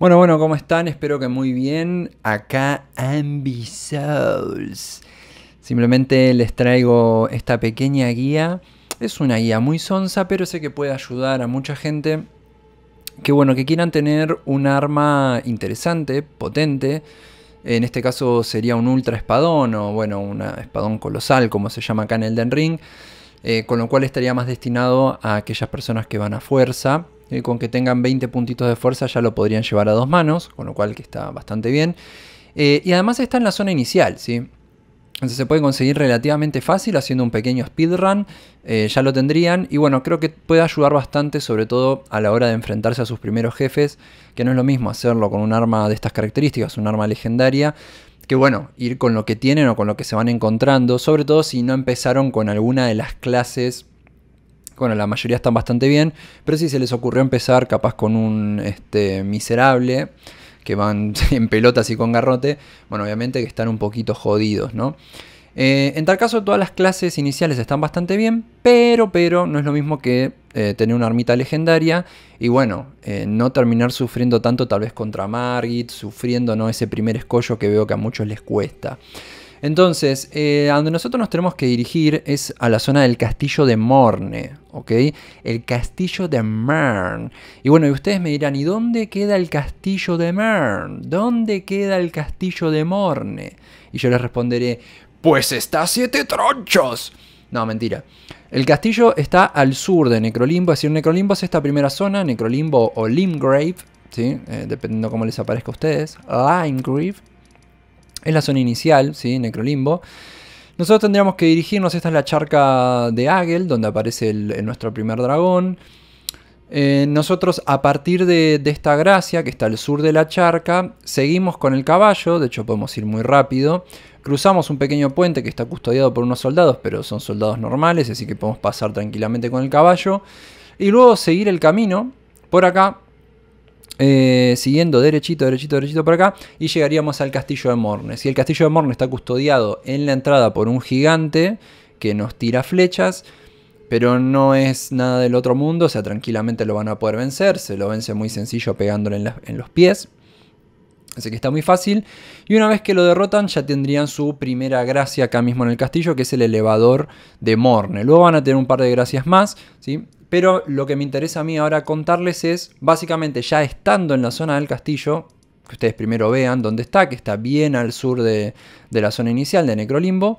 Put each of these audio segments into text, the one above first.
Bueno, bueno, ¿cómo están? Espero que muy bien. Acá Ambisouls. Simplemente les traigo esta pequeña guía. Es una guía muy sonsa, pero sé que puede ayudar a mucha gente que bueno, que quieran tener un arma interesante, potente. En este caso sería un ultra espadón o bueno, un espadón colosal como se llama acá en Elden Ring. Eh, con lo cual estaría más destinado a aquellas personas que van a fuerza con que tengan 20 puntitos de fuerza ya lo podrían llevar a dos manos, con lo cual que está bastante bien. Eh, y además está en la zona inicial, ¿sí? Entonces se puede conseguir relativamente fácil haciendo un pequeño speedrun, eh, ya lo tendrían. Y bueno, creo que puede ayudar bastante, sobre todo a la hora de enfrentarse a sus primeros jefes, que no es lo mismo hacerlo con un arma de estas características, un arma legendaria, que bueno, ir con lo que tienen o con lo que se van encontrando, sobre todo si no empezaron con alguna de las clases bueno, la mayoría están bastante bien, pero si se les ocurrió empezar capaz con un este, miserable, que van en pelotas y con garrote, bueno, obviamente que están un poquito jodidos, ¿no? Eh, en tal caso, todas las clases iniciales están bastante bien, pero, pero, no es lo mismo que eh, tener una armita legendaria y bueno, eh, no terminar sufriendo tanto tal vez contra Margit, sufriendo ¿no? ese primer escollo que veo que a muchos les cuesta. Entonces, a donde nosotros nos tenemos que dirigir es a la zona del castillo de Morne, ¿ok? El castillo de Mern. Y bueno, y ustedes me dirán, ¿y dónde queda el castillo de Mern? ¿Dónde queda el castillo de Morne? Y yo les responderé, pues está a siete tronchos. No, mentira. El castillo está al sur de Necrolimbo, es decir, Necrolimbo es esta primera zona, Necrolimbo o Limgrave, ¿sí? Eh, dependiendo cómo les aparezca a ustedes, Limgrave. Es la zona inicial, ¿sí? Necrolimbo. Nosotros tendríamos que dirigirnos, esta es la charca de Agel, donde aparece nuestro primer dragón. Eh, nosotros a partir de, esta gracia, que está al sur de la charca, seguimos con el caballo, de hecho podemos ir muy rápido. Cruzamos un pequeño puente que está custodiado por unos soldados, pero son soldados normales, así que podemos pasar tranquilamente con el caballo. Y luego seguir el camino por acá eh, siguiendo derechito, derechito, derechito por acá, y llegaríamos al castillo de Morne. Si el castillo de Morne está custodiado en la entrada por un gigante que nos tira flechas, pero no es nada del otro mundo, o sea, tranquilamente lo van a poder vencer, se lo vence muy sencillo pegándole en, los pies. Así que está muy fácil. Y una vez que lo derrotan, ya tendrían su primera gracia acá mismo en el castillo, que es el elevador de Morne. Luego van a tener un par de gracias más, ¿sí? Pero lo que me interesa a mí ahora contarles es, básicamente ya estando en la zona del castillo, que ustedes primero vean dónde está, que está bien al sur de, la zona inicial de Necrolimbo.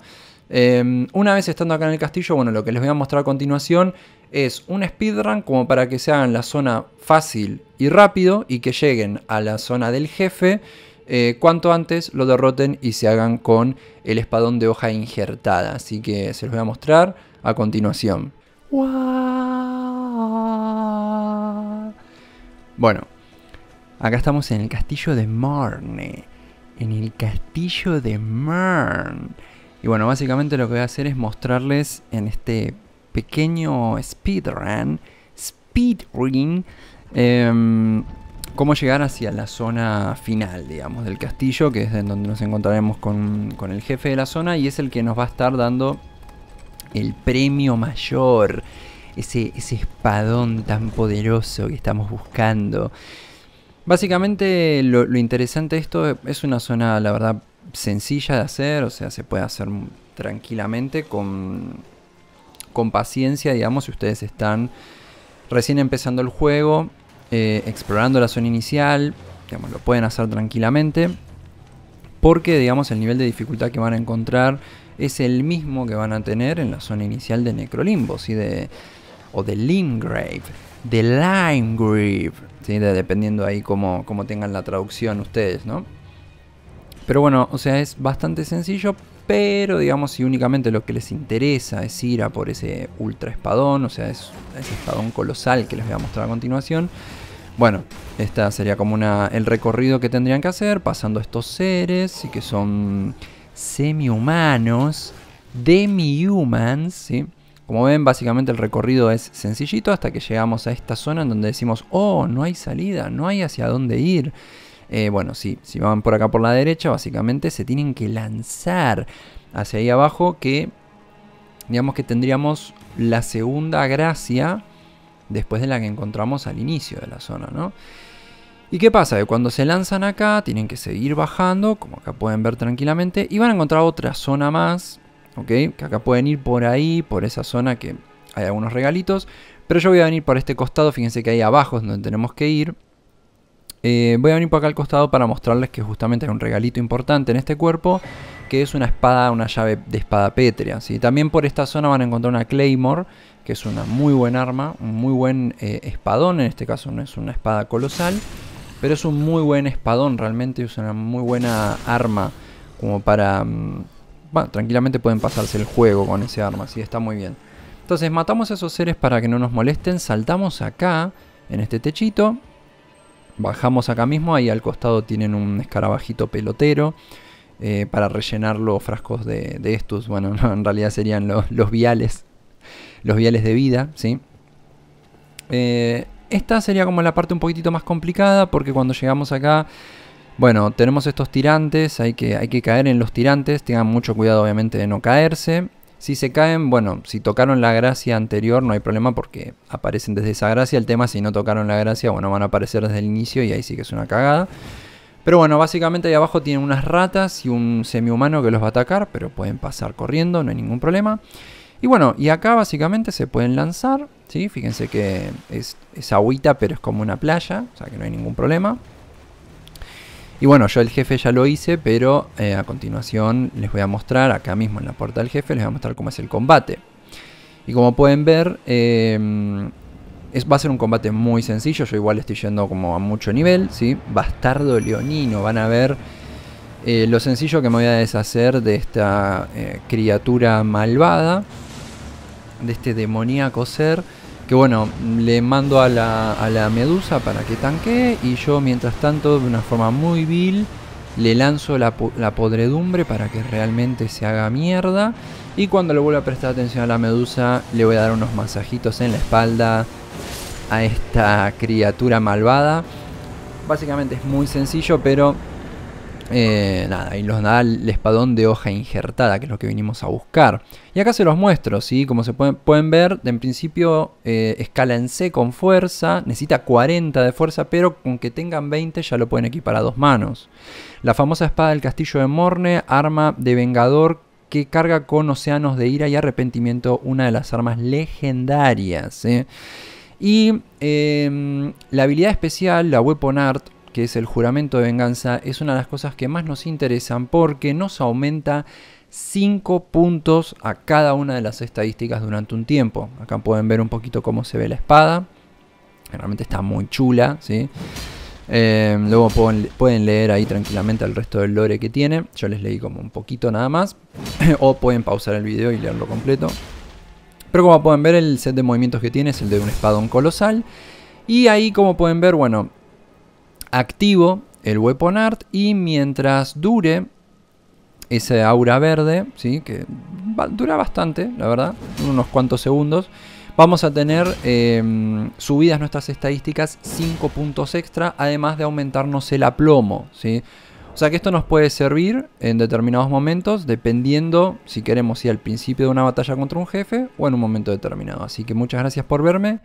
Em, una vez estando acá en el castillo, bueno, lo que les voy a mostrar a continuación es un speedrun como para que se hagan la zona fácil y rápido y que lleguen a la zona del jefe eh, cuanto antes lo derroten y se hagan con el espadón de hoja injertada. Así que se los voy a mostrar a continuación. Bueno, acá estamos en el castillo de Marne. En el castillo de Marne. Y bueno, básicamente lo que voy a hacer es mostrarles en este pequeño speedrun, speedrun, eh, cómo llegar hacia la zona final, digamos, del castillo, que es donde nos encontraremos con, con el jefe de la zona y es el que nos va a estar dando el premio mayor, ese, ese espadón tan poderoso que estamos buscando. Básicamente lo, interesante de esto es una zona, la verdad, sencilla de hacer, o sea, se puede hacer tranquilamente, con, con paciencia, digamos, si ustedes están recién empezando el juego, eh, explorando la zona inicial, digamos, lo pueden hacer tranquilamente, porque, digamos, el nivel de dificultad que van a encontrar es el mismo que van a tener en la zona inicial de Necrolimbo, de, o de Limgrave, de Limegrave, dependiendo ahí cómo, tengan la traducción ustedes, ¿no? Pero bueno, o sea, es bastante sencillo, pero digamos si únicamente lo que les interesa es ir a por ese ultra espadón, o sea, es ese espadón colosal que les voy a mostrar a continuación. Bueno, esta sería como una, el recorrido que tendrían que hacer, pasando estos seres, y que son semi-humanos, demi-humans, ¿sí? Como ven, básicamente el recorrido es sencillito hasta que llegamos a esta zona en donde decimos, oh, no hay salida, no hay hacia dónde ir. Eh, bueno, si van por acá por la derecha, básicamente se tienen que lanzar hacia ahí abajo que, digamos que tendríamos la segunda gracia después de la que encontramos al inicio de la zona, ¿no? ¿Y qué pasa? Que cuando se lanzan acá tienen que seguir bajando, como acá pueden ver tranquilamente, y van a encontrar otra zona más, ¿ok? Que acá pueden ir por ahí, por esa zona que hay algunos regalitos. Pero yo voy a venir por este costado, fíjense que ahí abajo es donde tenemos que ir. Eh, voy a venir por acá al costado para mostrarles que justamente hay un regalito importante en este cuerpo, que es una espada, una llave de espada pétrea. ¿sí? También por esta zona van a encontrar una Claymore, que es una muy buena arma, un muy buen eh, espadón, en este caso no es una espada colosal, pero es un muy buen espadón, realmente es una muy buena arma, como para... Mm, bueno, tranquilamente pueden pasarse el juego con ese arma, sí, está muy bien. Entonces matamos a esos seres para que no nos molesten, saltamos acá, en este techito, bajamos acá mismo, ahí al costado tienen un escarabajito pelotero eh, para rellenar los frascos de, estos, bueno, en realidad serían los, viales, los viales de vida, ¿sí? Eh, esta sería como la parte un poquitito más complicada porque cuando llegamos acá, bueno, tenemos estos tirantes, hay que, hay que caer en los tirantes, tengan mucho cuidado obviamente de no caerse. Si se caen, bueno, si tocaron la gracia anterior no hay problema porque aparecen desde esa gracia. El tema si no tocaron la gracia, bueno, van a aparecer desde el inicio y ahí sí que es una cagada. Pero bueno, básicamente ahí abajo tienen unas ratas y un semi-humano que los va a atacar, pero pueden pasar corriendo, no hay ningún problema. Y bueno, y acá básicamente se pueden lanzar, ¿sí? Fíjense que es, es agüita, pero es como una playa, o sea que no hay ningún problema. Y bueno, yo el jefe ya lo hice, pero eh, a continuación les voy a mostrar, acá mismo en la puerta del jefe, les voy a mostrar cómo es el combate. Y como pueden ver, em, es, va a ser un combate muy sencillo, yo igual estoy yendo como a mucho nivel, ¿sí? Bastardo leonino, van a ver eh, lo sencillo que me voy a deshacer de esta eh, criatura malvada, de este demoníaco ser que bueno, le mando a la, a la medusa para que tanquee y yo mientras tanto de una forma muy vil le lanzo la, la, podredumbre para que realmente se haga mierda y cuando le vuelva a prestar atención a la medusa le voy a dar unos masajitos en la espalda a esta criatura malvada. Básicamente es muy sencillo pero eh, nada, y nos da el espadón de hoja injertada, que es lo que vinimos a buscar. Y acá se los muestro, ¿sí? Como se pueden, ver, en principio eh, escala en C con fuerza, necesita 40 de fuerza, pero con que tengan 20 ya lo pueden equipar a dos manos. La famosa espada del castillo de Morne, arma de vengador que carga con océanos de ira y arrepentimiento, una de las armas legendarias. Y em, la habilidad especial, la Weapon Art, que es el juramento de venganza, es una de las cosas que más nos interesan porque nos aumenta 5 puntos a cada una de las estadísticas durante un tiempo. Acá pueden ver un poquito cómo se ve la espada. Realmente está muy chula, ¿sí? Eh, luego pueden, leer ahí tranquilamente el resto del lore que tiene. Yo les leí como un poquito nada más. o pueden pausar el video y leerlo completo. Pero como pueden ver, el set de movimientos que tiene es el de un espadón colosal. Y ahí, como pueden ver, bueno, activo el Weapon Art y mientras dure ese aura verde, ¿sí? que dura bastante, la verdad, unos cuantos segundos, vamos a tener em, subidas nuestras estadísticas 5 puntos extra, además de aumentarnos el aplomo. ¿sí? O sea que esto nos puede servir en determinados momentos, dependiendo si queremos ir al principio de una batalla contra un jefe o en un momento determinado. Así que muchas gracias por verme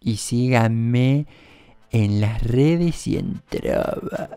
y síganme en las redes y en traba.